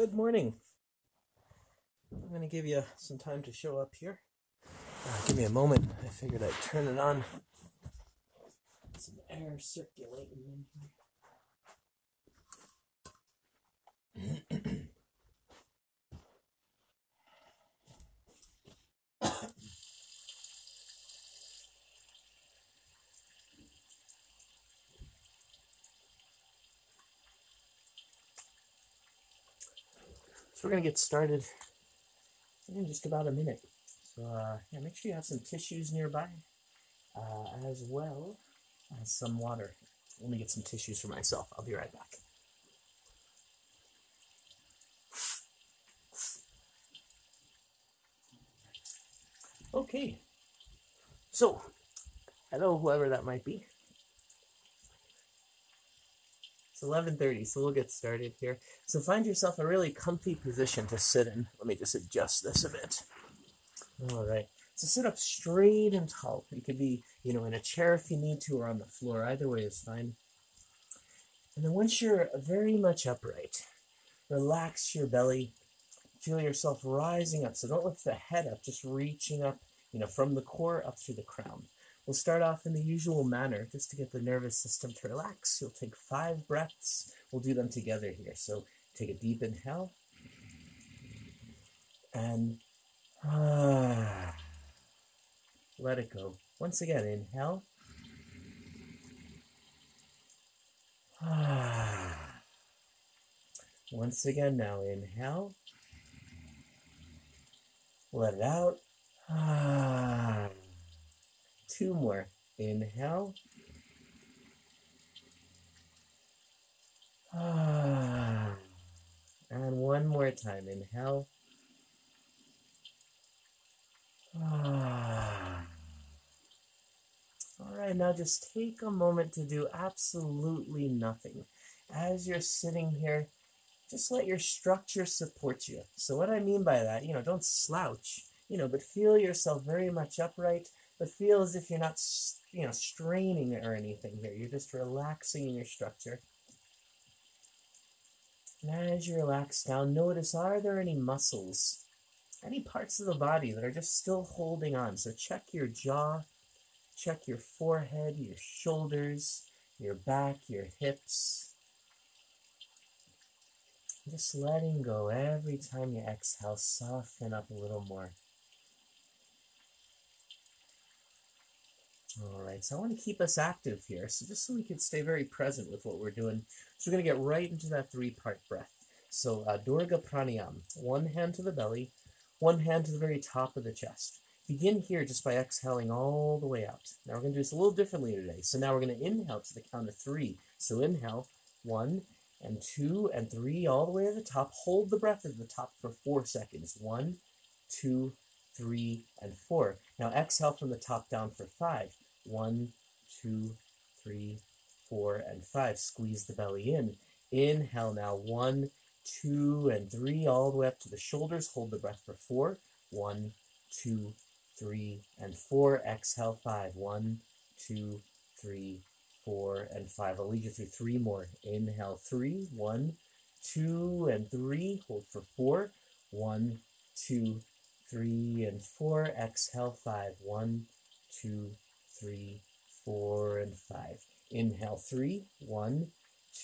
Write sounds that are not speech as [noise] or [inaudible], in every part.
Good morning. I'm going to give you some time to show up here. Uh, give me a moment. I figured I'd turn it on. Some air circulating in So we're going to get started in just about a minute. So uh, yeah, make sure you have some tissues nearby, uh, as well as some water. Let me get some tissues for myself. I'll be right back. Okay. So, hello, whoever that might be. It's 11:30, so we'll get started here. So find yourself a really comfy position to sit in. Let me just adjust this a bit. All right. So sit up straight and tall. You could be, you know, in a chair if you need to, or on the floor. Either way is fine. And then once you're very much upright, relax your belly. Feel yourself rising up. So don't lift the head up, just reaching up, you know, from the core up through the crown. We'll start off in the usual manner just to get the nervous system to relax. You'll take five breaths. We'll do them together here. So take a deep inhale and ah, let it go. Once again, inhale. Ah. Once again, now inhale. Let it out. Ah. Two more. Inhale. Ah. And one more time. Inhale. Ah. All right, now just take a moment to do absolutely nothing. As you're sitting here, just let your structure support you. So, what I mean by that, you know, don't slouch, you know, but feel yourself very much upright, but feel as if you're not, you know, straining or anything here. You're just relaxing in your structure. And as you relax down, notice are there any muscles, any parts of the body that are just still holding on? So, check your jaw Check your forehead, your shoulders, your back, your hips. Just letting go every time you exhale, soften up a little more. All right, so I want to keep us active here, so just so we can stay very present with what we're doing. So we're going to get right into that three-part breath. So uh, Dirga Pranayam, one hand to the belly, one hand to the very top of the chest. Begin here just by exhaling all the way out. Now we're going to do this a little differently today. So now we're going to inhale to the count of three. So inhale, one and two and three, all the way to the top. Hold the breath at the top for four seconds. One, two, three, and four. Now exhale from the top down for five. One, two, three, four, and five. Squeeze the belly in. Inhale now. One, two, and three, all the way up to the shoulders. Hold the breath for four. One, two, three, and four. Exhale, five. One, two, three, four, and five. I'll lead you through three more. Inhale, three. One, two, and three. Hold for four. One, two, three, and four. Exhale, five. One, two, three, four, and five. Inhale, three. One,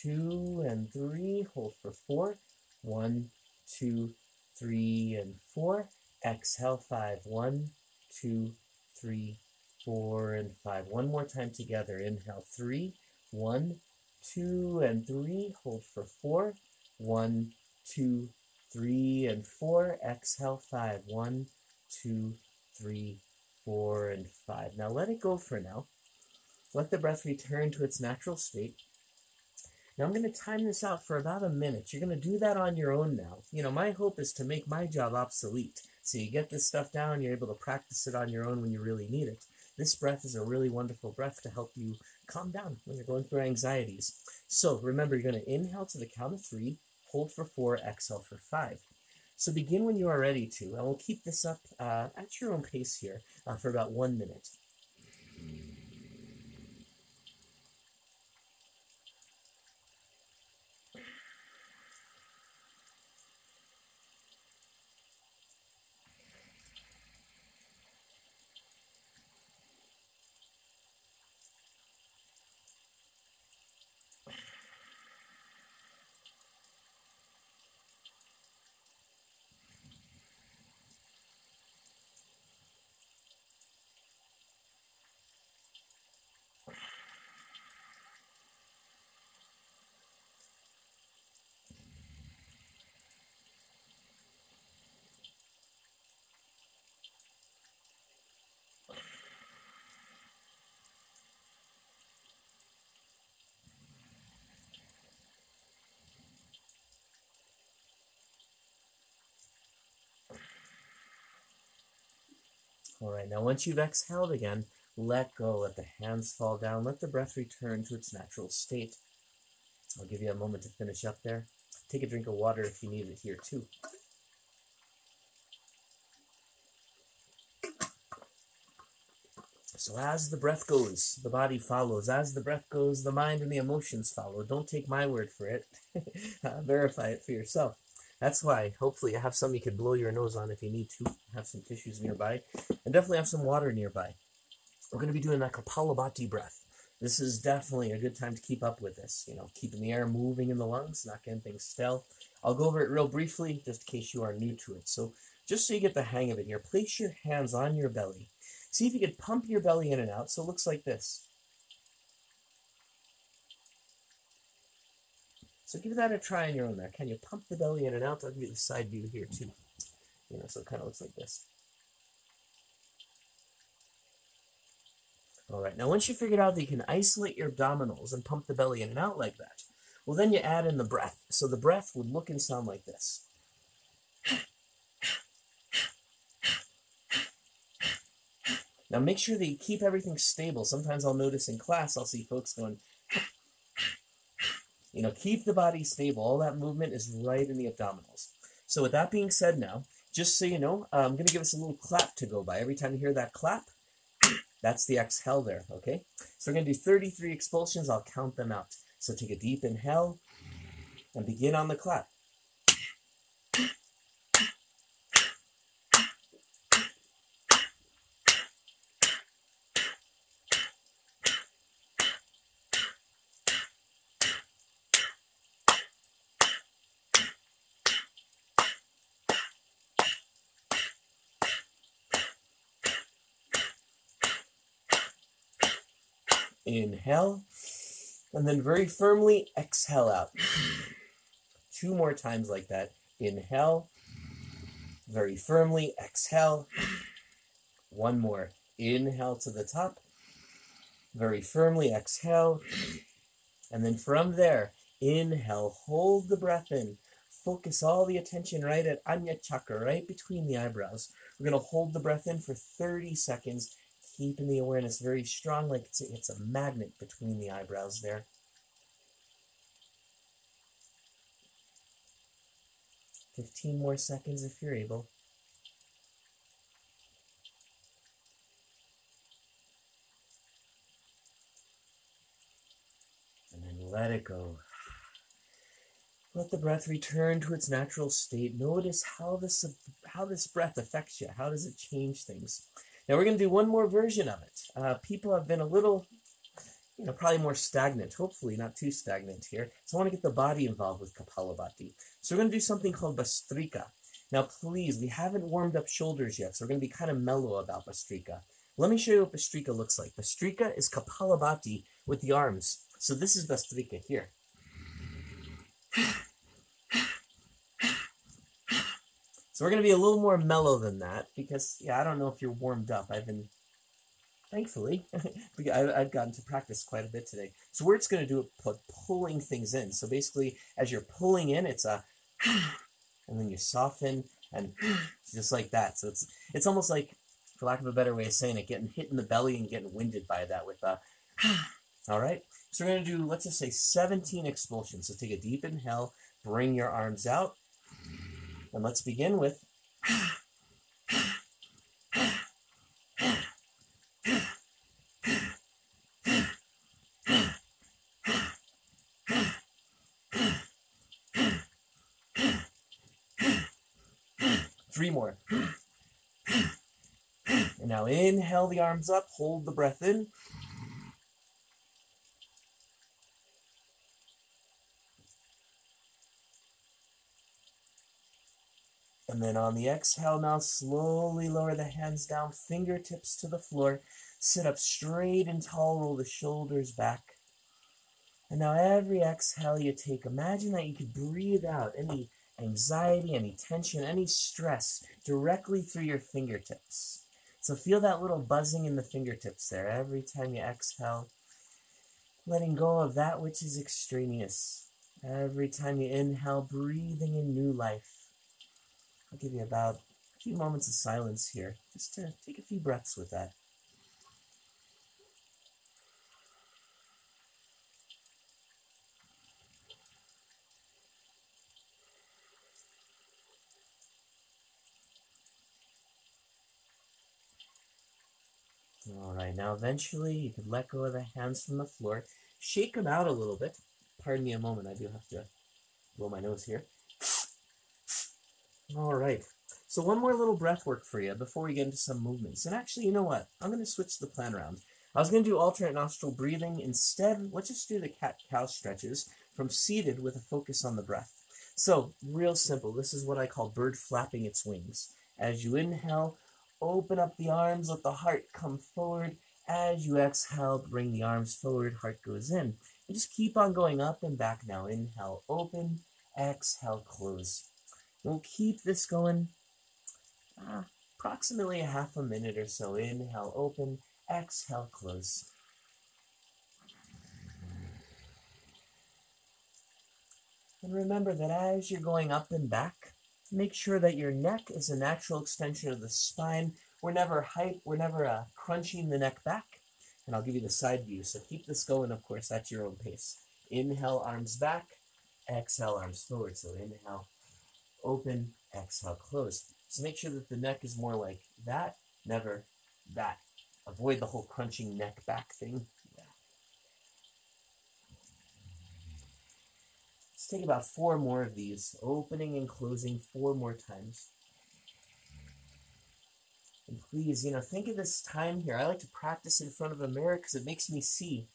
two, and three. Hold for four. One, two, three, and four. Exhale, five. One, two, three, four, and five. One more time together. Inhale, three, one, two, and three. Hold for four. One, two, three, and four. Exhale, five. One, two, three, four, and five. Now let it go for now. Let the breath return to its natural state. Now I'm going to time this out for about a minute. You're going to do that on your own now. You know, my hope is to make my job obsolete. So you get this stuff down, you're able to practice it on your own when you really need it. This breath is a really wonderful breath to help you calm down when you're going through anxieties. So remember, you're going to inhale to the count of three, hold for four, exhale for five. So begin when you are ready to, and we'll keep this up uh, at your own pace here uh, for about one minute. All right, now once you've exhaled again, let go, let the hands fall down, let the breath return to its natural state. I'll give you a moment to finish up there. Take a drink of water if you need it here too. So as the breath goes, the body follows. As the breath goes, the mind and the emotions follow. Don't take my word for it. [laughs] Uh, verify it for yourself. That's why, hopefully, you have some you could blow your nose on if you need to. Have some tissues nearby. And definitely have some water nearby. We're going to be doing that Kapalabhati breath. This is definitely a good time to keep up with this. You know, keeping the air moving in the lungs, not getting things stale. I'll go over it real briefly, just in case you are new to it. So, just so you get the hang of it here, place your hands on your belly See if you can pump your belly in and out so it looks like this. So give that a try on your own there. Can you pump the belly in and out? I'll give you the side view here too. You know, so it kind of looks like this. All right, now once you figured out that you can isolate your abdominals and pump the belly in and out like that, well then you add in the breath. So the breath would look and sound like this. Now make sure that you keep everything stable. Sometimes I'll notice in class, I'll see folks going, you know, keep the body stable. All that movement is right in the abdominals. So with that being said now, just so you know, uh, I'm going to give us a little clap to go by. Every time you hear that clap, [clears throat] that's the exhale there, okay? So we're going to do 33 expulsions. I'll count them out. So take a deep inhale and begin on the clap. Inhale. And then very firmly exhale out. Two more times like that. Inhale. Very firmly exhale. One more. Inhale to the top. Very firmly exhale. And then from there, inhale, hold the breath in. Focus all the attention right at Ajna Chakra, right between the eyebrows. We're going to hold the breath in for 30 seconds keeping the awareness very strong, like it's a, it's a magnet between the eyebrows there. Fifteen more seconds if you're able. And then let it go. Let the breath return to its natural state. Notice how this how this breath affects you. How does it change things? Now we're going to do one more version of it. Uh, people have been a little, you know, probably more stagnant. Hopefully not too stagnant here. So I want to get the body involved with Kapalabhati. So we're going to do something called Bhastrika. Now please, we haven't warmed up shoulders yet, so we're going to be kind of mellow about Bhastrika. Let me show you what Bhastrika looks like. Bhastrika is Kapalabhati with the arms. So this is Bhastrika here. [sighs] [sighs] So we're going to be a little more mellow than that because, yeah, I don't know if you're warmed up. I've been, thankfully, [laughs] I've gotten to practice quite a bit today. So we're just going to do it put pulling things in. So basically, as you're pulling in, it's a, [sighs] and then you soften and [sighs] just like that. So it's it's almost like, for lack of a better way of saying it, getting hit in the belly and getting winded by that with a, [sighs] all right? So we're going to do, let's just say 17 expulsions. So take a deep inhale, bring your arms out, and let's begin with Three more. And now inhale the arms up, hold the breath in. And then on the exhale, now slowly lower the hands down, fingertips to the floor. Sit up straight and tall, roll the shoulders back. And now every exhale you take, imagine that you could breathe out any anxiety, any tension, any stress directly through your fingertips. So feel that little buzzing in the fingertips there every time you exhale, letting go of that which is extraneous. Every time you inhale, breathing in new life. I'll give you about a few moments of silence here, just to take a few breaths with that. All right, now eventually you could let go of the hands from the floor, shake them out a little bit. Pardon me a moment, I do have to blow my nose here. All right, so one more little breath work for you before we get into some movements. And actually, you know what? I'm going to switch the plan around. I was going to do alternate nostril breathing. Instead, let's just do the cat-cow stretches from seated with a focus on the breath. So, real simple. This is what I call bird flapping its wings. As you inhale, Open up the arms, let the heart come forward. As you exhale, bring the arms forward, heart goes in. And just keep on going up and back now. Inhale, open. Exhale, close. We'll keep this going uh, approximately a half a minute or so. Inhale, open. Exhale, close. And remember that as you're going up and back, Make sure that your neck is a natural extension of the spine. We're never hype, we're never uh, crunching the neck back. And I'll give you the side view. So keep this going, of course, at your own pace. Inhale, arms back. Exhale, arms forward. So inhale, open. Exhale, close. So make sure that the neck is more like that, never that. Avoid the whole crunching neck back thing. Let's take about four more of these, opening and closing four more times. And please, you know, think of this time here. I like to practice in front of a mirror because it makes me see,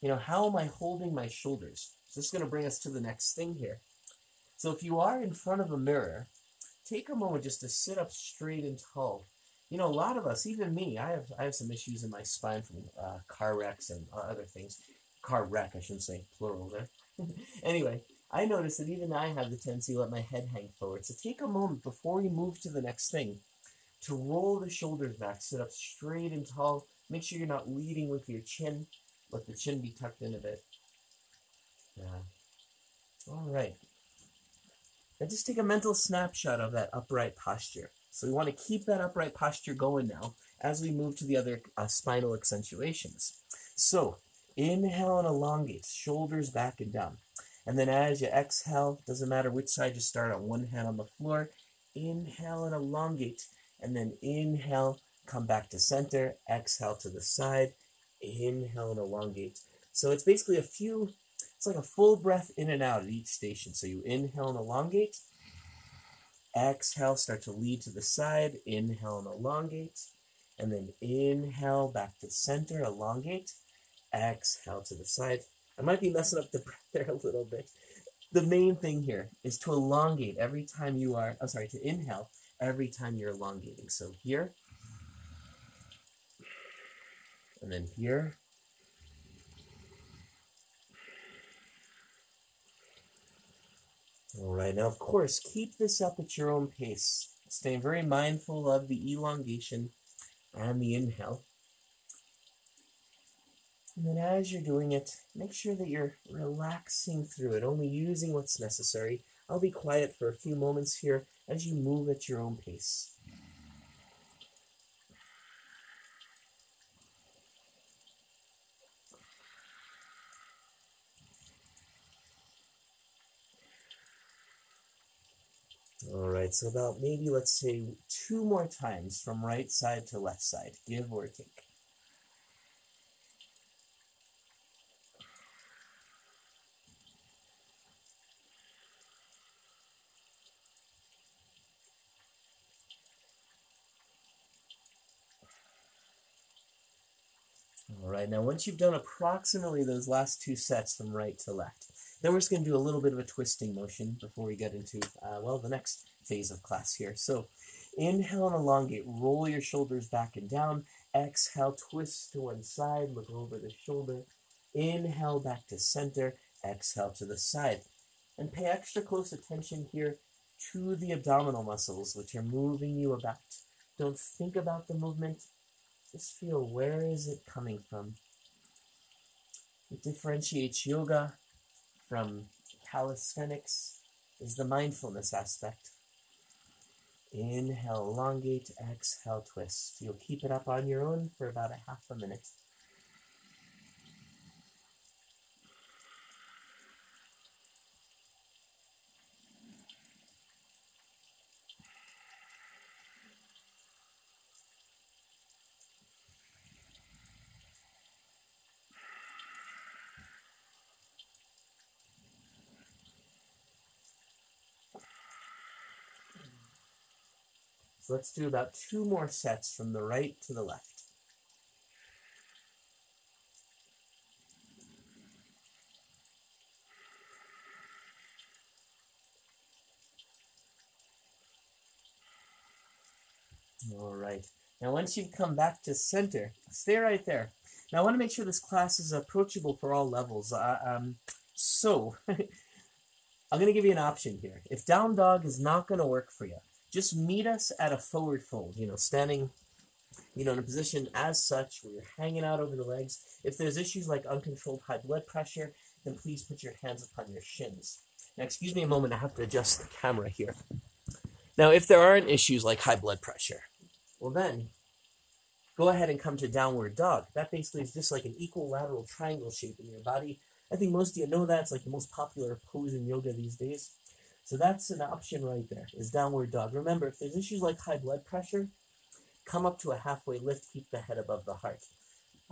you know, how am I holding my shoulders? So this is going to bring us to the next thing here. So if you are in front of a mirror, take a moment just to sit up straight and tall. You know, a lot of us, even me, I have I have some issues in my spine from uh, car wrecks and other things. Car wreck, I shouldn't say plural there. [laughs] anyway, I notice that even I have the tendency to let my head hang forward. So take a moment before you move to the next thing to roll the shoulders back, sit up straight and tall. Make sure you're not leading with your chin. Let the chin be tucked in a bit. Yeah. All right. Just take a mental snapshot of that upright posture. So we want to keep that upright posture going now as we move to the other uh, spinal accentuations. So inhale and elongate, shoulders back and down. And then as you exhale, doesn't matter which side you start on, one hand on the floor, inhale and elongate. And then inhale, come back to center, exhale to the side, inhale and elongate. So it's basically a few, it's like a full breath in and out at each station. So you inhale and elongate, exhale, start to lead to the side, inhale and elongate, and then inhale back to center, elongate, exhale to the side, I might be messing up the [laughs] breath there a little bit. The main thing here is to elongate every time you are, I'm sorry, to inhale every time you're elongating. So here, and then here, All right, now of course, keep this up at your own pace, staying very mindful of the elongation and the inhale. And then as you're doing it, make sure that you're relaxing through it, only using what's necessary. I'll be quiet for a few moments here as you move at your own pace. All right, so about maybe let's say two more times from right side to left side, give or take. All right, now once you've done approximately those last two sets from right to left, then we're just going to do a little bit of a twisting motion before we get into, uh, well, the next phase of class here. So inhale and elongate, roll your shoulders back and down. Exhale, twist to one side, look over the shoulder. Inhale back to center, exhale to the side. And pay extra close attention here to the abdominal muscles, which are moving you about. Don't think about the movement, just feel where is it coming from. It differentiates yoga from calisthenics is the mindfulness aspect. Inhale, elongate, exhale, twist. You'll keep it up on your own for about a half a minute. Let's do about two more sets from the right to the left. All right. Now, once you've come back to center, stay right there. Now, I want to make sure this class is approachable for all levels. Uh, um, so, [laughs] I'm going to give you an option here. If down dog is not going to work for you, just meet us at a forward fold, you know, standing, you know, in a position as such where you're hanging out over the legs. If there's issues like uncontrolled high blood pressure, then please put your hands upon your shins. Now, excuse me a moment, I have to adjust the camera here. Now, if there aren't issues like high blood pressure, well then, go ahead and come to downward dog. That basically is just like an equilateral triangle shape in your body. I think most of you know that. It's like the most popular pose in yoga these days. So that's an option right there, is downward dog. Remember, if there's issues like high blood pressure, come up to a halfway lift, keep the head above the heart.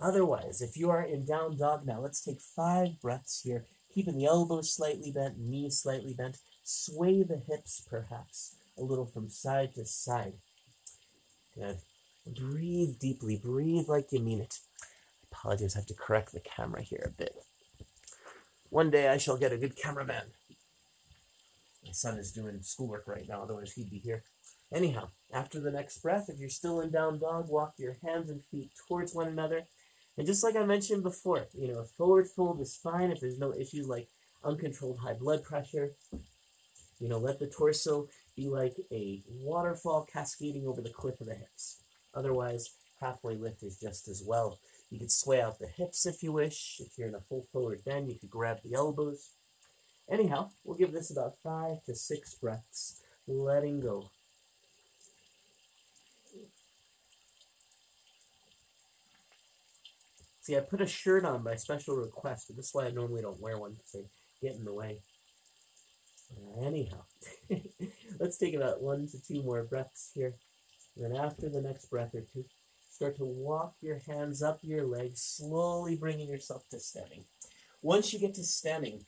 Otherwise, if you are in down dog now, let's take five breaths here, keeping the elbows slightly bent, knees slightly bent. Sway the hips perhaps a little from side to side. Good. Breathe deeply, breathe like you mean it. Apologies, I have to correct the camera here a bit. One day I shall get a good cameraman. My son is doing schoolwork right now, otherwise he'd be here. Anyhow, after the next breath, if you're still in down dog, walk your hands and feet towards one another. And just like I mentioned before, you know, a forward fold is fine if there's no issues like uncontrolled high blood pressure. You know, let the torso be like a waterfall cascading over the cliff of the hips. Otherwise, halfway lift is just as well. You could sway out the hips if you wish. If you're in a full forward bend, you could grab the elbows. Anyhow, we'll give this about five to six breaths, letting go. See, I put a shirt on by special request, but this is why I normally don't wear one because they get in the way. Uh, anyhow, [laughs] let's take about one to two more breaths here. And then after the next breath or two, start to walk your hands up your legs, slowly bringing yourself to standing. Once you get to standing,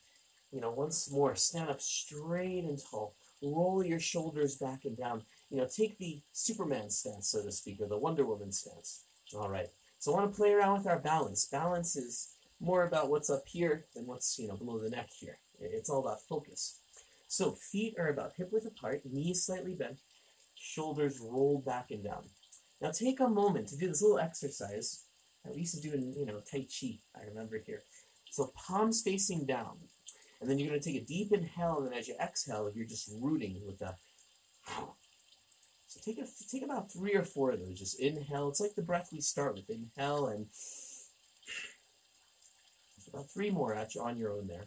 you know, once more, stand up straight and tall. Roll your shoulders back and down. You know, take the Superman stance, so to speak, or the Wonder Woman stance. All right. So I want to play around with our balance. Balance is more about what's up here than what's, you know, below the neck here. It's all about focus. So feet are about hip width apart, knees slightly bent, shoulders rolled back and down. Now take a moment to do this little exercise. We used to do in, you know, Tai Chi, I remember here. So palms facing down. And then you're going to take a deep inhale, and then as you exhale, you're just rooting with the. So take a, take about three or four of those. Just inhale. It's like the breath we start with. Inhale and about three more at you on your own there.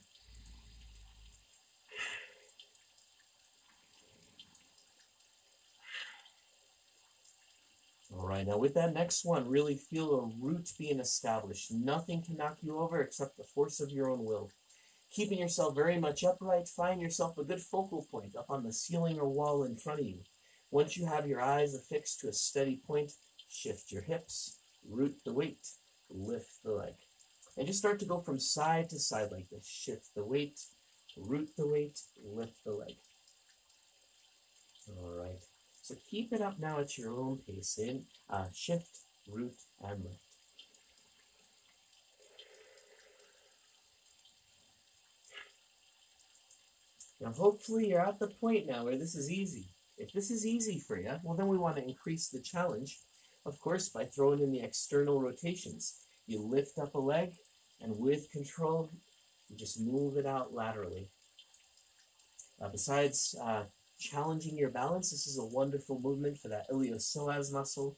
All right, now with that next one, really feel a root being established. Nothing can knock you over except the force of your own will keeping yourself very much upright, find yourself a good focal point up on the ceiling or wall in front of you. Once you have your eyes affixed to a steady point, shift your hips, root the weight, lift the leg. And just start to go from side to side like this. Shift the weight, root the weight, lift the leg. All right. So keep it up now at your own pace. In uh, shift, root, and lift. Now, hopefully, you're at the point now where this is easy. If this is easy for you, well, then we want to increase the challenge, of course, by throwing in the external rotations. You lift up a leg, and with control, you just move it out laterally. Uh, besides uh, challenging your balance, this is a wonderful movement for that iliopsoas muscle.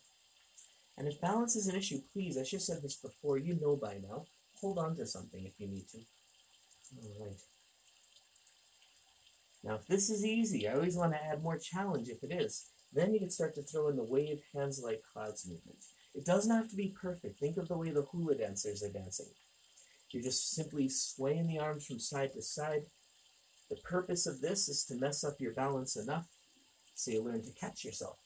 And if balance is an issue, please, I should have said this before, you know by now, hold on to something if you need to. All right. Now, if this is easy, I always want to add more challenge if it is. Then you can start to throw in the wave hands like clouds movement. It doesn't have to be perfect. Think of the way the hula dancers are dancing. You're just simply swaying the arms from side to side. The purpose of this is to mess up your balance enough so you learn to catch yourself.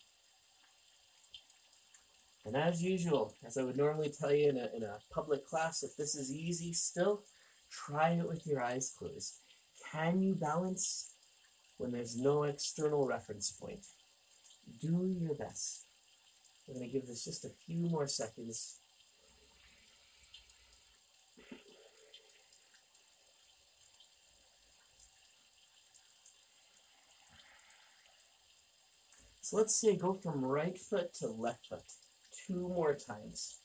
And as usual, as I would normally tell you in a, in a public class, if this is easy still, try it with your eyes closed. Can you balance when there's no external reference point? Do your best. We're going to give this just a few more seconds. So let's say go from right foot to left foot two more times.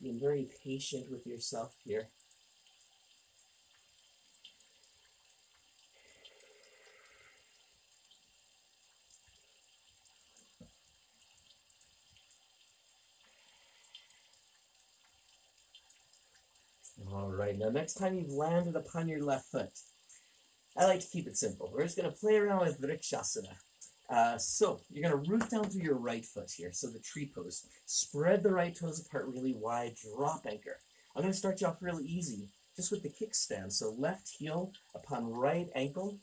Being very patient with yourself here. Right, now next time you've landed upon your left foot, I like to keep it simple. We're just going to play around with Vrikshasana. Uh, so you're going to root down through your right foot here, so the tree pose. Spread the right toes apart really wide, drop anchor. I'm going to start you off really easy, just with the kickstand. So left heel upon right ankle,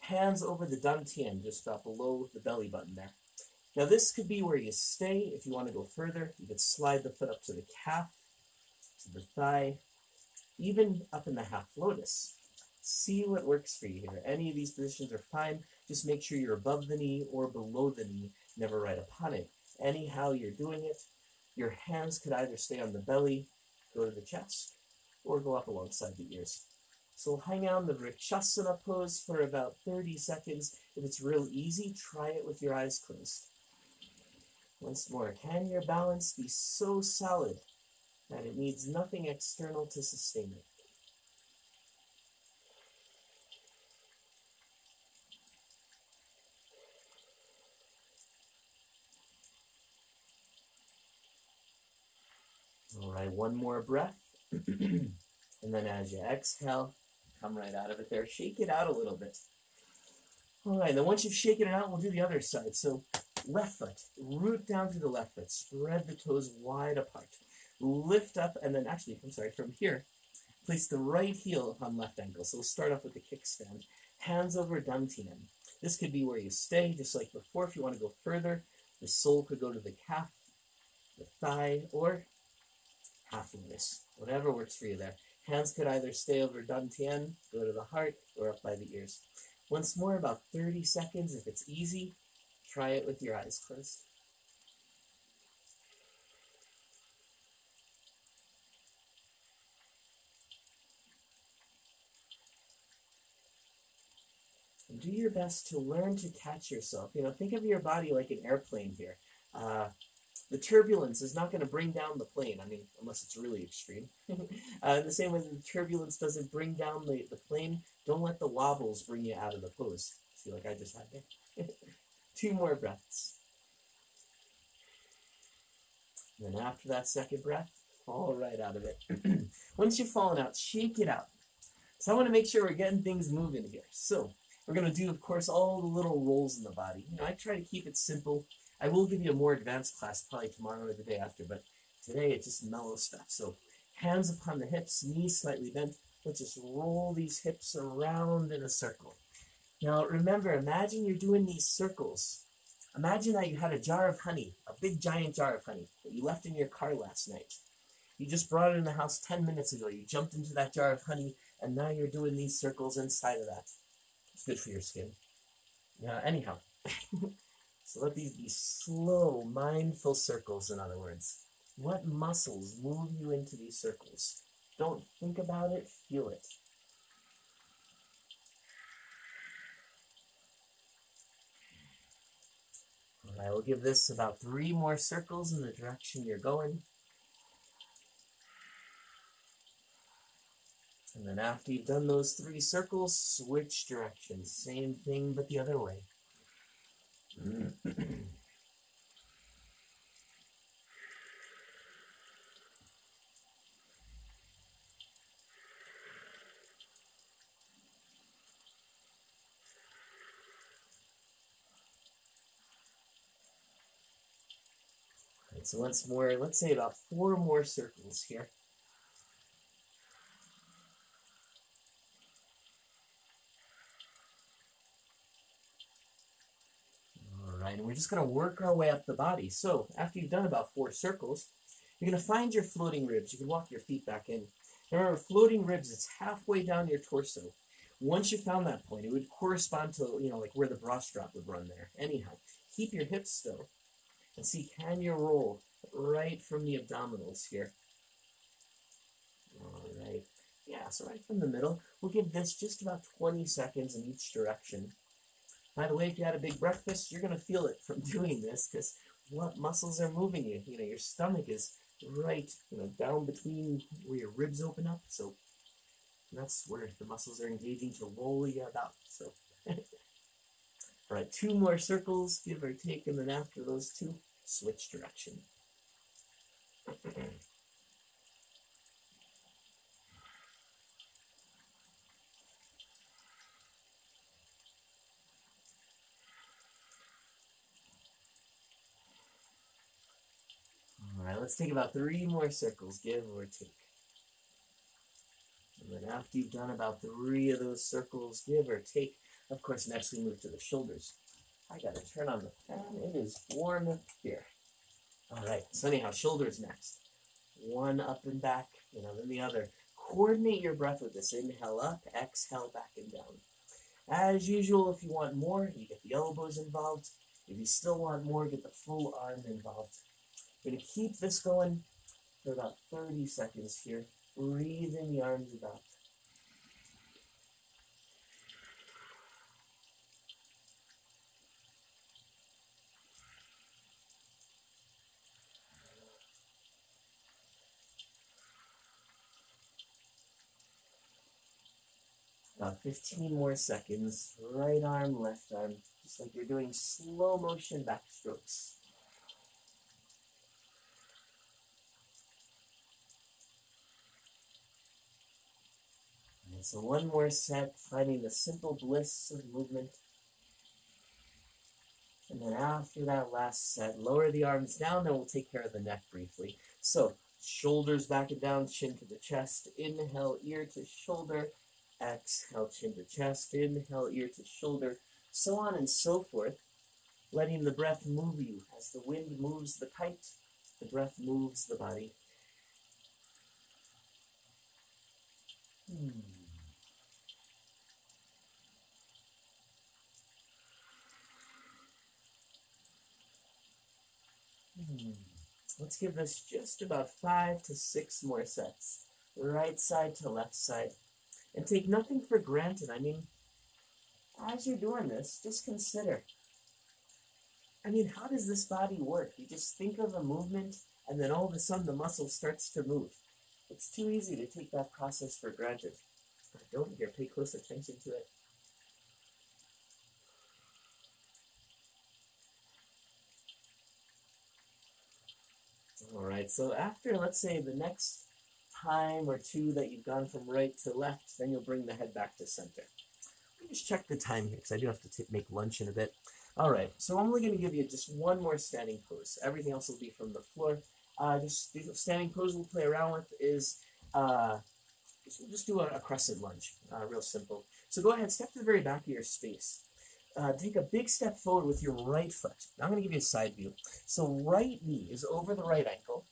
hands over the dantian, just about below the belly button there. Now this could be where you stay. If you want to go further, you could slide the foot up to the calf, to the thigh, even up in the half lotus. See what works for you here. Any of these positions are fine. Just make sure you're above the knee or below the knee, never right upon it. Anyhow you're doing it, your hands could either stay on the belly, go to the chest, or go up alongside the ears. So hang on the Vrikshasana pose for about 30 seconds. If it's real easy, try it with your eyes closed. Once more, can your balance be so solid that it needs nothing external to sustain it? All right, one more breath. [clears throat] and then as you exhale, come right out of it there. Shake it out a little bit. All right, then once you've shaken it out, we'll do the other side. So left foot, root down through the left foot, spread the toes wide apart. Lift up, and then actually, I'm sorry, from here, place the right heel upon left ankle. So we'll start off with the kickstand. Hands over dantian. This could be where you stay, just like before. If you want to go further, the sole could go to the calf, the thigh, or half lotus. Whatever works for you there. Hands could either stay over dantian, go to the heart, or up by the ears. Once more, about 30 seconds. If it's easy, try it with your eyes closed. Do your best to learn to catch yourself. You know, think of your body like an airplane here. Uh, the turbulence is not going to bring down the plane. I mean, unless it's really extreme. [laughs] uh, in the same way that the turbulence doesn't bring down the, the plane, don't let the wobbles bring you out of the pose. See, like I just had there. [laughs] Two more breaths. And then after that second breath, fall right out of it. [clears throat] Once you've fallen out, shake it out. So I want to make sure we're getting things moving here. So we're going to do, of course, all the little rolls in the body. You know, I try to keep it simple. I will give you a more advanced class probably tomorrow or the day after, but today it's just mellow stuff. So hands upon the hips, knees slightly bent. Let's just roll these hips around in a circle. Now remember, imagine you're doing these circles. Imagine that you had a jar of honey, a big giant jar of honey that you left in your car last night. You just brought it in the house 10 minutes ago. You jumped into that jar of honey, and now you're doing these circles inside of that. It's good for your skin. Yeah, anyhow. [laughs] So let these be slow, mindful circles, in other words. What muscles move you into these circles? Don't think about it, feel it. I will give this about three more circles in the direction you're going. And then after you've done those three circles, switch directions. Same thing, but the other way. Alright, so once more, let's say about four more circles here. We're just going to work our way up the body. So after you've done about four circles, you're going to find your floating ribs. You can walk your feet back in. Remember, floating ribs, it's halfway down your torso. Once you found that point, it would correspond to, you know, like where the bra strap would run there. Anyhow, keep your hips still. And see, can you roll right from the abdominals here? All right. Yeah, so right from the middle. We'll give this just about 20 seconds in each direction. By the way, if you had a big breakfast, you're going to feel it from [laughs] doing this because what muscles are moving you? You know, your stomach is right, you know, down between where your ribs open up. So that's where the muscles are engaging to roll you about. So, [laughs] all right, two more circles, give or take, and then after those two, switch direction. [clears throat] let's take about three more circles, give or take. And then after you've done about three of those circles, give or take, of course, next we move to the shoulders. I gotta turn on the fan. It is warm up here. All right, so anyhow, shoulders next. One up and back, you know, then the other. Coordinate your breath with this. Inhale up, exhale back and down. As usual, if you want more, you get the elbows involved. If you still want more, get the full arm involved. We're going to keep this going for about 30 seconds here. Breathe in the arms about. About 15 more seconds. Right arm, left arm. Just like you're doing slow motion backstrokes. And so one more set, finding the simple bliss of movement. And then after that last set, lower the arms down, then we'll take care of the neck briefly. So, shoulders back and down, chin to the chest. Inhale, ear to shoulder. Exhale, chin to chest. Inhale, ear to shoulder. So on and so forth, letting the breath move you. As the wind moves the kite, the breath moves the body. Hmm. Hmm. Let's give this just about five to six more sets. Right side to left side. And take nothing for granted. I mean, as you're doing this, just consider. I mean, how does this body work? You just think of a movement, and then all of a sudden the muscle starts to move. It's too easy to take that process for granted. Don't here, pay close attention to it. All right, so after, let's say, the next time or two that you've gone from right to left, then you'll bring the head back to center. Let me just check the time here, because I do have to make lunch in a bit. All right, so I'm only going to give you just one more standing pose. Everything else will be from the floor. Uh, just the standing pose we'll play around with is, uh, just, just do a, a crescent lunge, uh, real simple. So go ahead, step to the very back of your space uh, take a big step forward with your right foot. Now I'm going to give you a side view. So right knee is over the right ankle.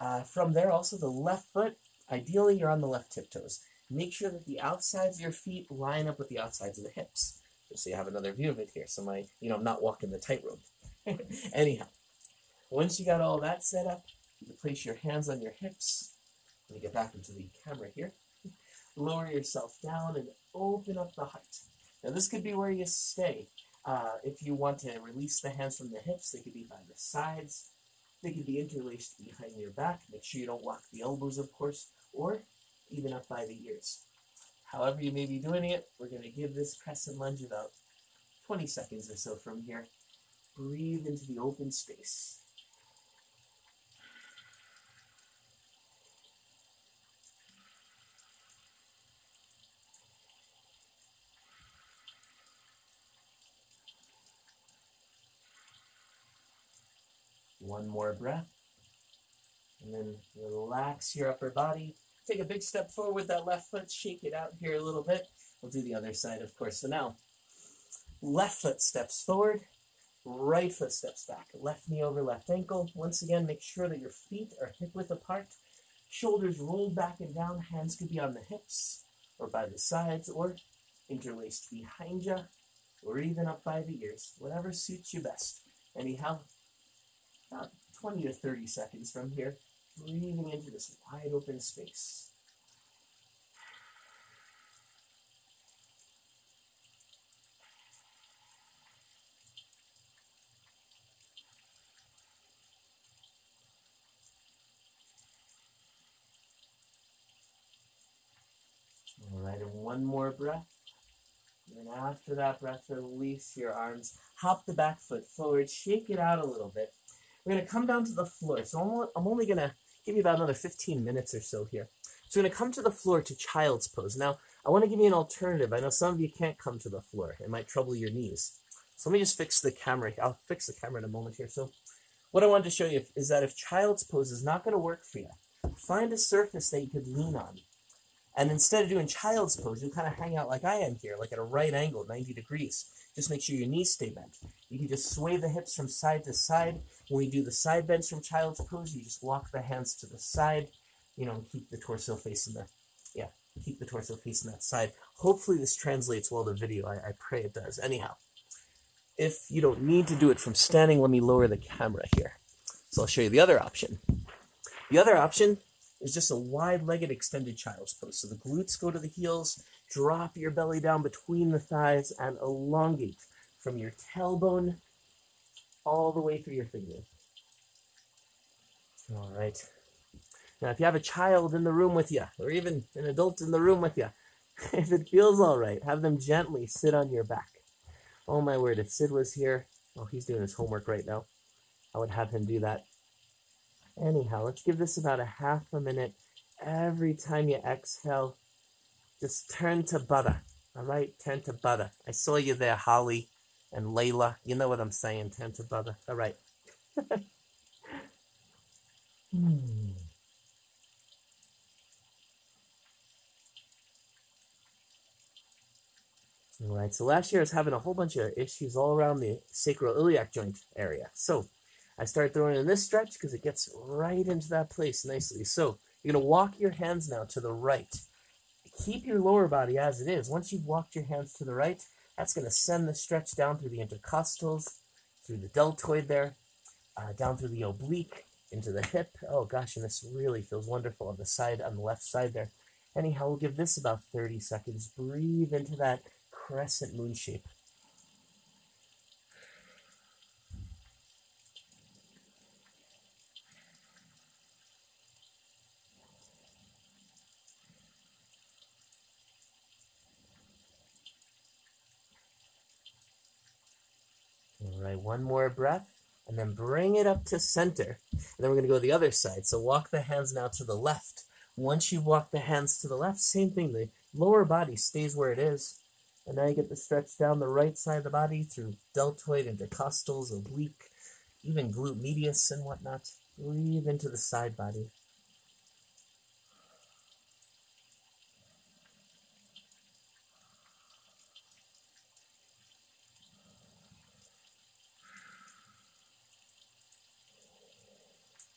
Uh, from there, also the left foot, ideally you're on the left tiptoes. Make sure that the outsides of your feet line up with the outsides of the hips. Just so you have another view of it here. So my, you know, I'm not walking the tightrope. [laughs] Anyhow, once you got all that set up, you place your hands on your hips. Let me get back into the camera here. [laughs] Lower yourself down and open up the heart. Now this could be where you stay. Uh, if you want to release the hands from the hips, they could be by the sides. They could be interlaced behind your back. Make sure you don't lock the elbows, of course, or even up by the ears. However you may be doing it, we're going to give this crescent lunge about 20 seconds or so from here. Breathe into the open space. One more breath. And then relax your upper body. Take a big step forward with that left foot. Shake it out here a little bit. We'll do the other side, of course. So now, left foot steps forward, right foot steps back. Left knee over left ankle. Once again, make sure that your feet are hip width apart. Shoulders rolled back and down. Hands could be on the hips or by the sides or interlaced behind you or even up by the ears. Whatever suits you best. Anyhow, about 20 to 30 seconds from here, breathing into this wide open space. All right, and one more breath. And after that breath, release your arms. Hop the back foot forward, shake it out a little bit. We're going to come down to the floor. So I'm, only going to give you about another 15 minutes or so here. So we're going to come to the floor to child's pose. Now, I want to give you an alternative. I know some of you can't come to the floor. It might trouble your knees. So let me just fix the camera. I'll fix the camera in a moment here. So what I wanted to show you is that if child's pose is not going to work for you, find a surface that you could lean on. And instead of doing child's pose, you kind of hang out like I am here, like at a right angle, 90 degrees. Just make sure your knees stay bent. You can just sway the hips from side to side. When you do the side bends from child's pose, you just walk the hands to the side, you know, keep the torso facing the, yeah, keep the torso facing that side. Hopefully this translates well to video. I, I pray it does. Anyhow, if you don't need to do it from standing, let me lower the camera here. So I'll show you the other option. The other option is just a wide-legged extended child's pose. So the glutes go to the heels, drop your belly down between the thighs, and elongate from your tailbone all the way through your fingers. All right. Now, if you have a child in the room with you, or even an adult in the room with you, [laughs] if it feels all right, have them gently sit on your back. Oh my word, if Sid was here, oh, he's doing his homework right now. I would have him do that. Anyhow, let's give this about a half a minute. Every time you exhale, just turn to butter. All right, turn to butter. I saw you there, Holly and Layla. You know what I'm saying, turn to butter. All right. [laughs] hmm. All right, so last year I was having a whole bunch of issues all around the sacroiliac joint area. So I start throwing in this stretch because it gets right into that place nicely. So you're going to walk your hands now to the right. Keep your lower body as it is. Once you've walked your hands to the right, that's going to send the stretch down through the intercostals, through the deltoid there, uh, down through the oblique, into the hip. Oh gosh, and this really feels wonderful on the side, on the left side there. Anyhow, we'll give this about 30 seconds. Breathe into that crescent moon shape. All right, one more breath, and then bring it up to center. And then we're going to go the other side. So walk the hands now to the left. Once you walk the hands to the left, same thing. The lower body stays where it is. And now you get the stretch down the right side of the body through deltoid, intercostals, oblique, even glute medius and whatnot. Breathe into the side body.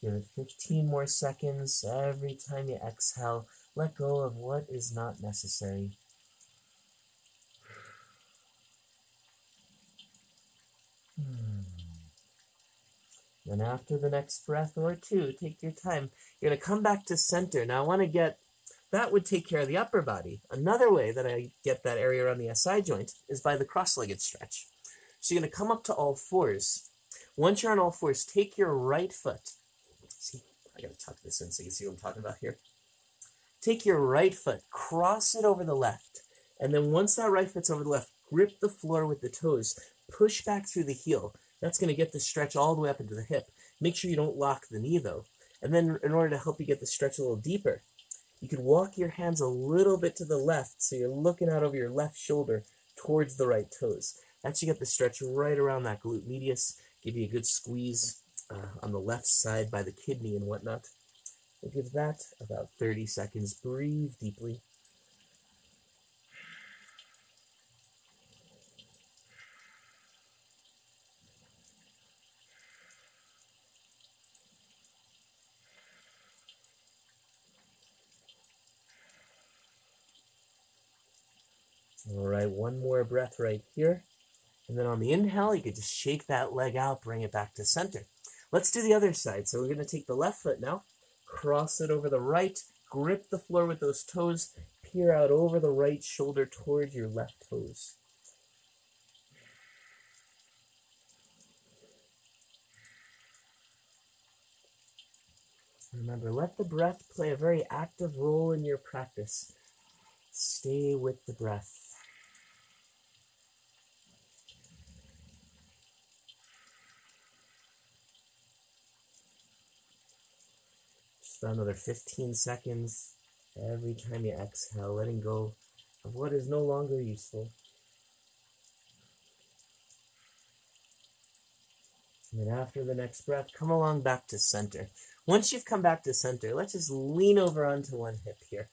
Give it 15 more seconds every time you exhale. Let go of what is not necessary. Hmm. Then after the next breath or two, take your time. You're going to come back to center. Now I want to get, that would take care of the upper body. Another way that I get that area around the SI joint is by the cross-legged stretch. So you're going to come up to all fours. Once you're on all fours, take your right foot I gotta tuck this in so you can see what I'm talking about here. Take your right foot, cross it over the left, and then once that right foot's over the left, grip the floor with the toes, push back through the heel. That's gonna get the stretch all the way up into the hip. Make sure you don't lock the knee though. And then in order to help you get the stretch a little deeper, you could walk your hands a little bit to the left so you're looking out over your left shoulder towards the right toes. That's you get the stretch right around that glute medius, give you a good squeeze uh, on the left side by the kidney and whatnot. We'll give that about 30 seconds. Breathe deeply. All right, one more breath right here. And then on the inhale, you could just shake that leg out, bring it back to center. Let's do the other side. So we're going to take the left foot now, cross it over the right, grip the floor with those toes, peer out over the right shoulder towards your left toes. Remember, let the breath play a very active role in your practice. Stay with the breath. Just another 15 seconds every time you exhale, letting go of what is no longer useful. And then after the next breath, come along back to center. Once you've come back to center, let's just lean over onto one hip here.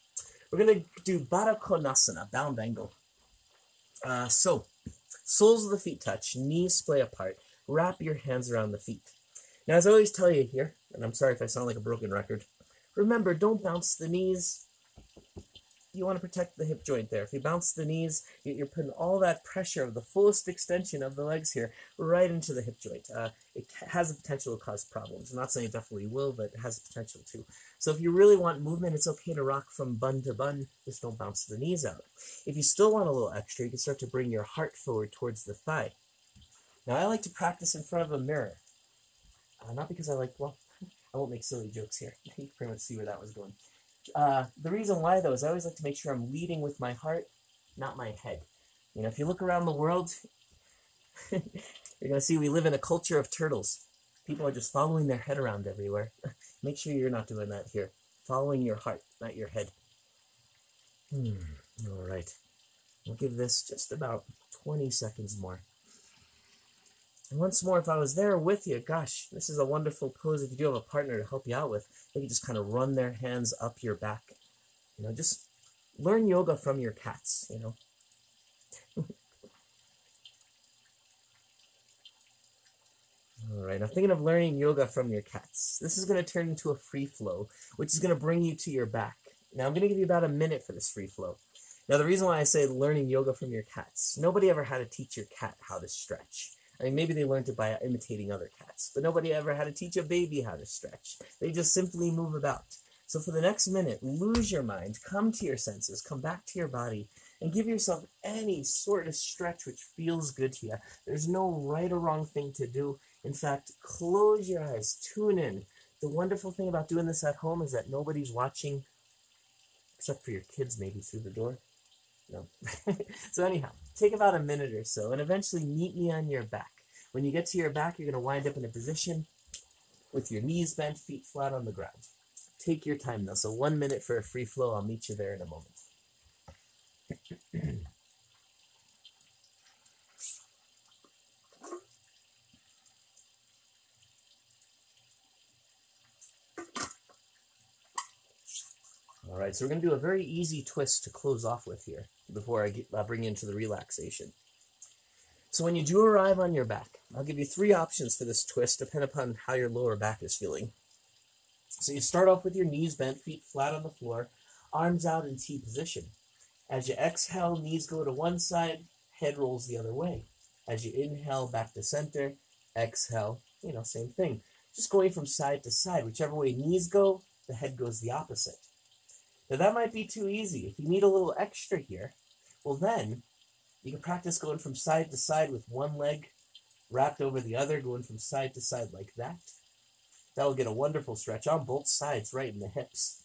We're going to do Baddha Konasana, bound angle. Uh, so, soles of the feet touch, knees splay apart. Wrap your hands around the feet. Now, as I always tell you here, and I'm sorry if I sound like a broken record, remember, don't bounce the knees, you want to protect the hip joint there. If you bounce the knees, you're putting all that pressure of the fullest extension of the legs here right into the hip joint. Uh, it has the potential to cause problems. I'm not saying it definitely will, but it has the potential to. So if you really want movement, it's okay to rock from bun to bun. Just don't bounce the knees out. If you still want a little extra, you can start to bring your heart forward towards the thigh. Now I like to practice in front of a mirror. Uh, not because I like, well, I won't make silly jokes here. [laughs] You can pretty much see where that was going. Uh, the reason why, though, is I always like to make sure I'm leading with my heart, not my head. You know, if you look around the world, [laughs] you're going to see we live in a culture of turtles. People are just following their head around everywhere. [laughs] make sure you're not doing that here. Following your heart, not your head. Hmm. All right. We'll give this just about 20 seconds more. And once more, if I was there with you, gosh, this is a wonderful pose if you do have a partner to help you out with. They Maybe just kind of run their hands up your back. You know, just learn yoga from your cats, you know. [laughs] All right, I'm thinking of learning yoga from your cats. This is going to turn into a free flow, which is going to bring you to your back. Now, I'm going to give you about a minute for this free flow. Now, the reason why I say learning yoga from your cats, nobody ever had to teach your cat how to stretch. I mean, maybe they learned it by imitating other cats, but nobody ever had to teach a baby how to stretch. They just simply move about. So for the next minute, lose your mind, come to your senses, come back to your body, and give yourself any sort of stretch which feels good to you. There's no right or wrong thing to do. In fact, close your eyes, tune in. The wonderful thing about doing this at home is that nobody's watching, except for your kids maybe through the door. No. [laughs] so anyhow, take about a minute or so, and eventually meet me on your back. When you get to your back, you're going to wind up in a position with your knees bent, feet flat on the ground. Take your time though. So one minute for a free flow. I'll meet you there in a moment. All right, so we're going to do a very easy twist to close off with here before I get, uh, bring into the relaxation. So when you do arrive on your back, I'll give you three options for this twist, depending upon how your lower back is feeling. So you start off with your knees bent, feet flat on the floor, arms out in T position. As you exhale, knees go to one side, head rolls the other way. As you inhale, back to center, exhale, you know, same thing. Just going from side to side. Whichever way knees go, the head goes the opposite. Now that might be too easy. If you need a little extra here, well then you can practice going from side to side with one leg wrapped over the other, going from side to side like that. That will get a wonderful stretch on both sides, right in the hips.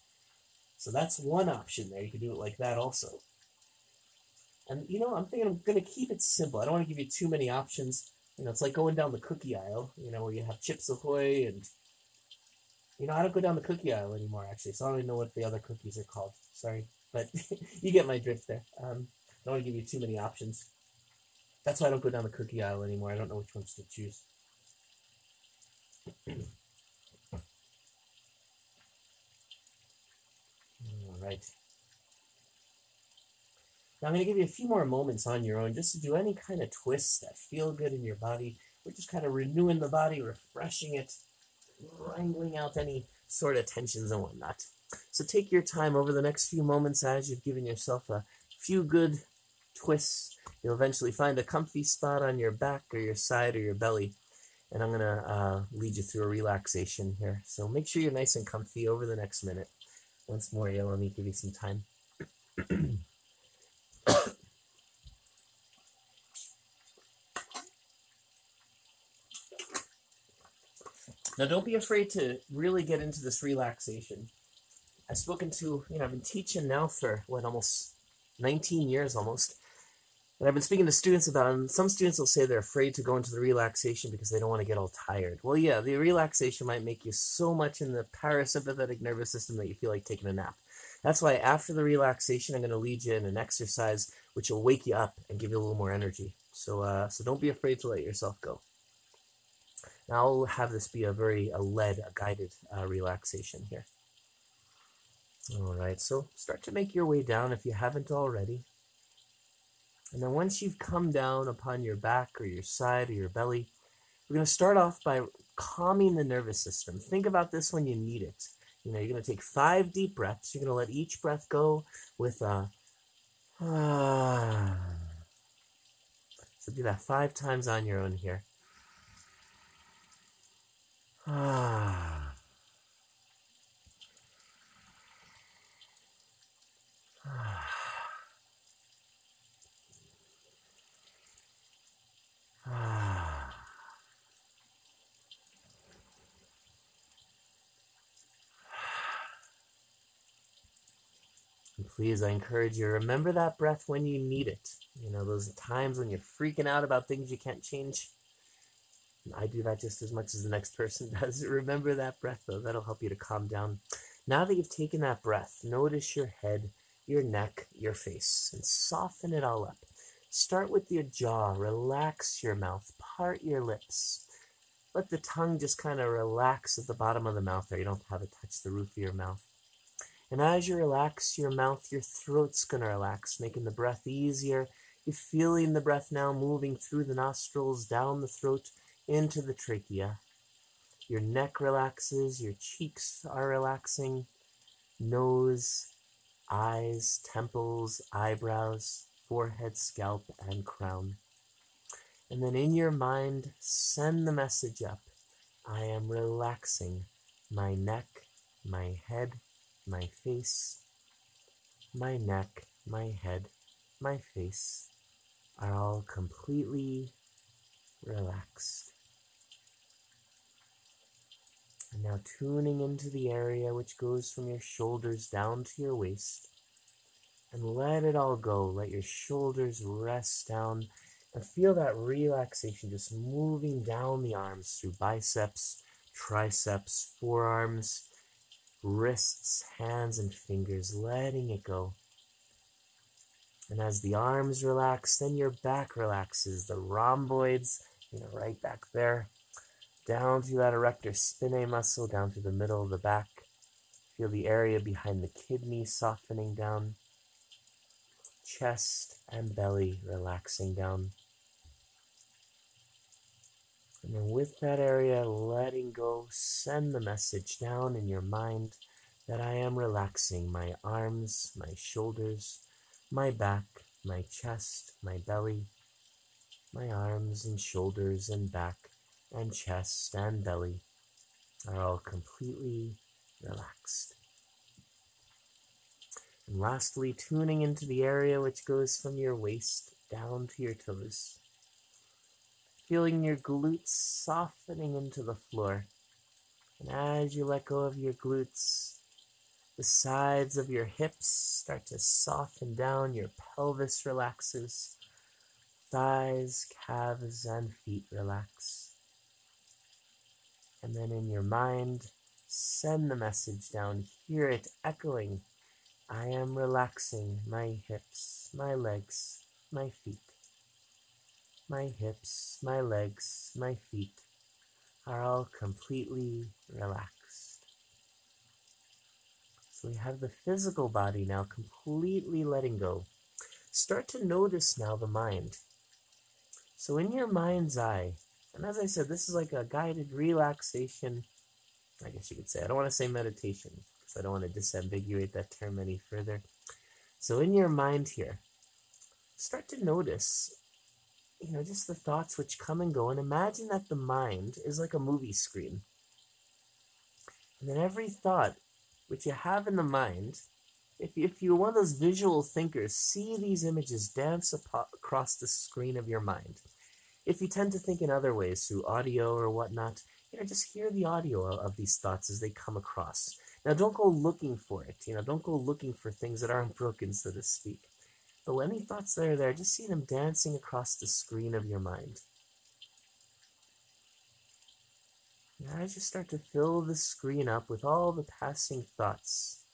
So that's one option there. You can do it like that also. And you know, I'm thinking I'm going to keep it simple. I don't want to give you too many options. You know, it's like going down the cookie aisle, you know, where you have Chips Ahoy and you know, I don't go down the cookie aisle anymore, actually, so I don't even know what the other cookies are called. Sorry, but [laughs] you get my drift there. Um, don't want to give you too many options. That's why I don't go down the cookie aisle anymore. I don't know which ones to choose. right. Now I'm going to give you a few more moments on your own just to do any kind of twists that feel good in your body. We're just kind of renewing the body, refreshing it, wrangling out any sort of tensions and whatnot. So take your time over the next few moments as you've given yourself a few good twists. You'll eventually find a comfy spot on your back or your side or your belly. And I'm going to uh, lead you through a relaxation here. So make sure you're nice and comfy over the next minute. Once more, yeah, let me give you some time. Now, don't be afraid to really get into this relaxation. I've spoken to, you know, I've been teaching now for what, almost 19 years almost. And I've been speaking to students about and some students will say they're afraid to go into the relaxation because they don't want to get all tired. Well, yeah, the relaxation might make you so much in the parasympathetic nervous system that you feel like taking a nap. That's why after the relaxation, I'm going to lead you in an exercise which will wake you up and give you a little more energy. So, uh, so don't be afraid to let yourself go. Now I'll have this be a very a led, a guided uh, relaxation here. All right, so start to make your way down if you haven't already. And then once you've come down upon your back or your side or your belly, we're going to start off by calming the nervous system. Think about this when you need it. You know, you're going to take five deep breaths. You're going to let each breath go with a ah. [sighs] So do that five times on your own here. [sighs] Ah. Please, I encourage you, remember that breath when you need it. You know, those times when you're freaking out about things you can't change. I do that just as much as the next person [laughs] does. Remember that breath, though. That'll help you to calm down. Now that you've taken that breath, notice your head, your neck, your face, and soften it all up. Start with your jaw. Relax your mouth. Part your lips. Let the tongue just kind of relax at the bottom of the mouth there. You don't have it touch the roof of your mouth. And as you relax your mouth, your throat's going to relax, making the breath easier. You're feeling the breath now moving through the nostrils, down the throat, into the trachea. Your neck relaxes, your cheeks are relaxing, nose, eyes, temples, eyebrows, forehead, scalp, and crown. And then in your mind, send the message up I am relaxing my neck, my head, my face. My neck, my head, my face are all completely relaxed. And now tuning into the area which goes from your shoulders down to your waist. And let it all go. Let your shoulders rest down and feel that relaxation just moving down the arms through biceps, triceps, forearms, wrists, hands, and fingers, letting it go. And as the arms relax, then your back relaxes, the rhomboids, you know, right back there down through that erector spinae muscle, down through the middle of the back. Feel the area behind the kidney softening down. Chest and belly relaxing down. And then with that area letting go, send the message down in your mind that I am relaxing my arms, my shoulders, my back, my chest, my belly, my arms and shoulders and back and chest and belly are all completely relaxed. And lastly, tuning into the area which goes from your waist down to your toes. Feeling your glutes softening into the floor. And as you let go of your glutes, the sides of your hips start to soften down, your pelvis relaxes, thighs, calves, and feet relax. And then in your mind, send the message down. Hear it echoing. I am relaxing my hips, my legs, my feet. My hips, my legs, my feet are all completely relaxed. So we have the physical body now completely letting go. Start to notice now the mind. So in your mind's eye, and as I said, this is like a guided relaxation. I guess you could say. I don't want to say meditation because I don't want to disambiguate that term any further. So in your mind here, start to notice, you know, just the thoughts which come and go, and imagine that the mind is like a movie screen. And then every thought which you have in the mind, if, if you're one of those visual thinkers, see these images dance across the screen of your mind. If you tend to think in other ways through audio or whatnot, you know, just hear the audio of these thoughts as they come across. Now, don't go looking for it. You know, don't go looking for things that aren't broken, so to speak. But any thoughts that are there, just see them dancing across the screen of your mind. Now, as you start to fill the screen up with all the passing thoughts,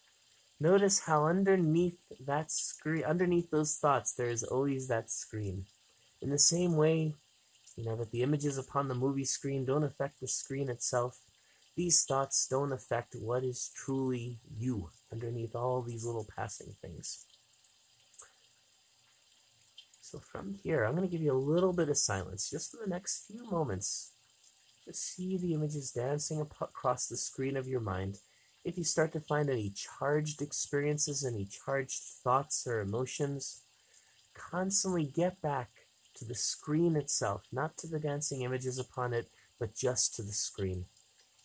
notice how underneath that screen, underneath those thoughts, there is always that screen. In the same way, you know, that the images upon the movie screen don't affect the screen itself. These thoughts don't affect what is truly you underneath all these little passing things. So from here, I'm going to give you a little bit of silence just for the next few moments. Just see the images dancing across the screen of your mind. If you start to find any charged experiences, any charged thoughts or emotions, constantly get back to the screen itself, not to the dancing images upon it, but just to the screen.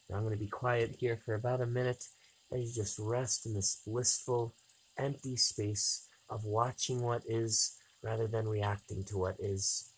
Now I'm going to be quiet here for about a minute as you just rest in this blissful, empty space of watching what is rather than reacting to what is.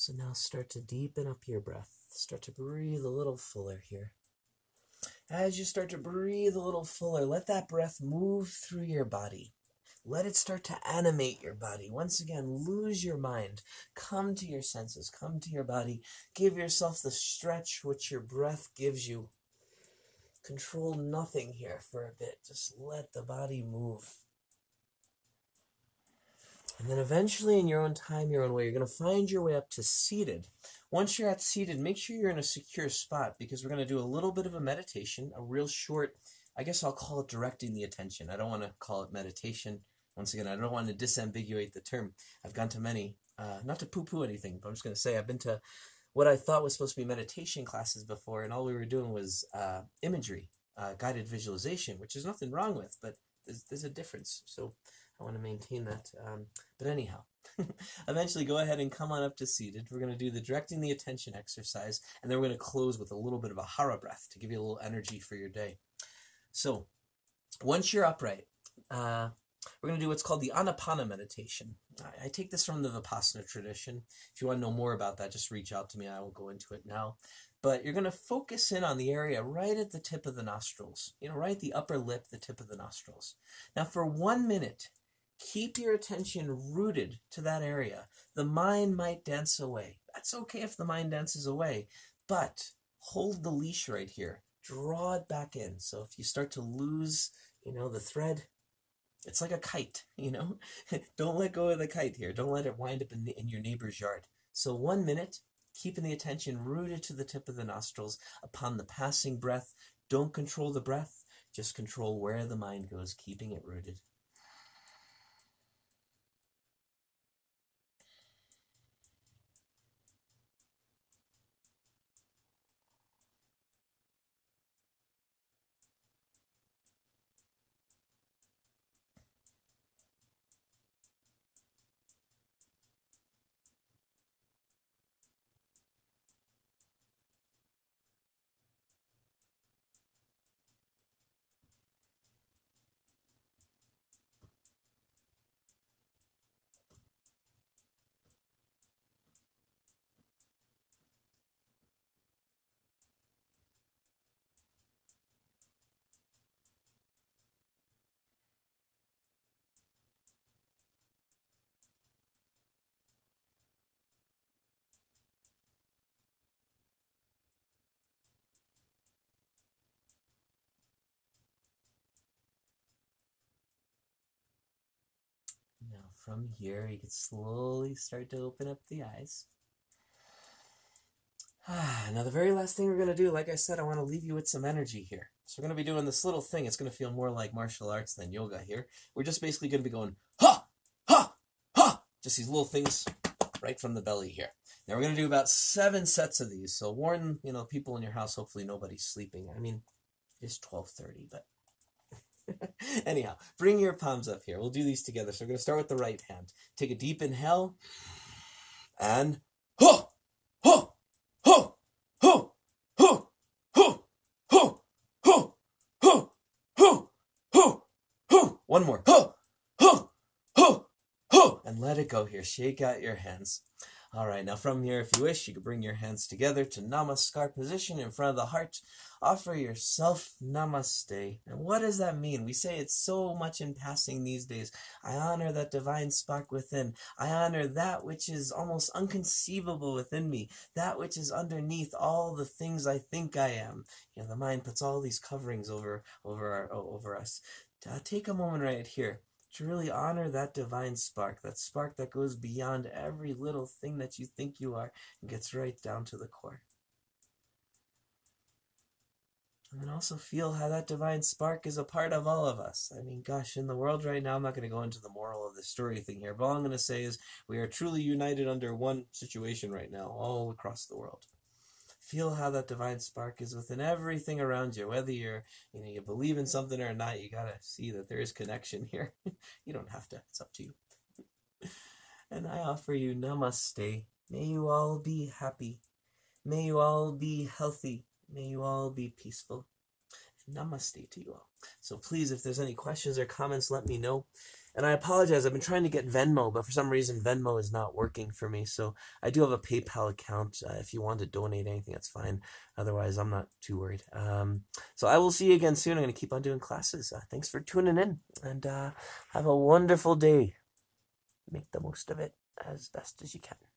So now start to deepen up your breath. Start to breathe a little fuller here. As you start to breathe a little fuller, let that breath move through your body. Let it start to animate your body. Once again, lose your mind. Come to your senses. Come to your body. Give yourself the stretch which your breath gives you. Control nothing here for a bit. Just let the body move. And then eventually, in your own time, your own way, you're going to find your way up to seated. Once you're at seated, make sure you're in a secure spot because we're going to do a little bit of a meditation, a real short, I guess I'll call it directing the attention. I don't want to call it meditation. Once again, I don't want to disambiguate the term. I've gone to many, uh, not to poo poo anything, but I'm just going to say I've been to what I thought was supposed to be meditation classes before, and all we were doing was uh, imagery, uh, guided visualization, which is nothing wrong with, but there's, there's a difference. So I want to maintain that. Um, but anyhow, [laughs] eventually go ahead and come on up to seated. We're going to do the directing the attention exercise, and then we're going to close with a little bit of a hara breath to give you a little energy for your day. So, once you're upright, uh, we're going to do what's called the Anapana meditation. I, I take this from the Vipassana tradition. If you want to know more about that, just reach out to me. I will go into it now. But you're going to focus in on the area right at the tip of the nostrils, you know, right the upper lip, the tip of the nostrils. Now, for one minute, Keep your attention rooted to that area. The mind might dance away. That's okay if the mind dances away, but hold the leash right here. Draw it back in. So if you start to lose, you know, the thread, it's like a kite, [laughs] you know? [laughs] Don't let go of the kite here. Don't let it wind up in, the, in your neighbor's yard. So one minute, keeping the attention rooted to the tip of the nostrils upon the passing breath. Don't control the breath, just control where the mind goes, keeping it rooted. Now, from here, you can slowly start to open up the eyes. [sighs] Now, the very last thing we're going to do, like I said, I want to leave you with some energy here. So, we're going to be doing this little thing. It's going to feel more like martial arts than yoga here. We're just basically going to be going, ha, ha, ha. Just these little things right from the belly here. Now, we're going to do about seven sets of these. So, warn, you know, people in your house, hopefully nobody's sleeping. I mean, it's 1230, but Anyhow, bring your palms up here. We'll do these together. So we're going to start with the right hand. Take a deep inhale and ho, ho, ho, ho, ho, ho, ho, ho, ho, ho, ho, ho. One more. Ho, ho, ho, ho. And let it go here. Shake out your hands. All right, now from here, if you wish, you can bring your hands together to Namaskar position in front of the heart. Offer yourself Namaste. And what does that mean? We say it so much in passing these days. I honor that divine spark within. I honor that which is almost unconceivable within me, that which is underneath all the things I think I am. You know, the mind puts all these coverings over over our, over us. Uh, take a moment right here to really honor that divine spark, that spark that goes beyond every little thing that you think you are and gets right down to the core. And then also feel how that divine spark is a part of all of us. I mean, gosh, in the world right now, I'm not going to go into the moral of the story thing here, but all I'm going to say is we are truly united under one situation right now, all across the world. Feel how that divine spark is within everything around you. Whether you're, you know, you believe in something or not, you gotta see that there is connection here. [laughs] you don't have to. It's up to you. [laughs] and I offer you namaste. May you all be happy. May you all be healthy. May you all be peaceful. Namaste to you all. So please, if there's any questions or comments, let me know. And I apologize, I've been trying to get Venmo, but for some reason Venmo is not working for me. So I do have a PayPal account. Uh, if you want to donate anything, that's fine. Otherwise, I'm not too worried. Um, so I will see you again soon. I'm going to keep on doing classes. Uh, thanks for tuning in and uh, have a wonderful day. Make the most of it as best as you can.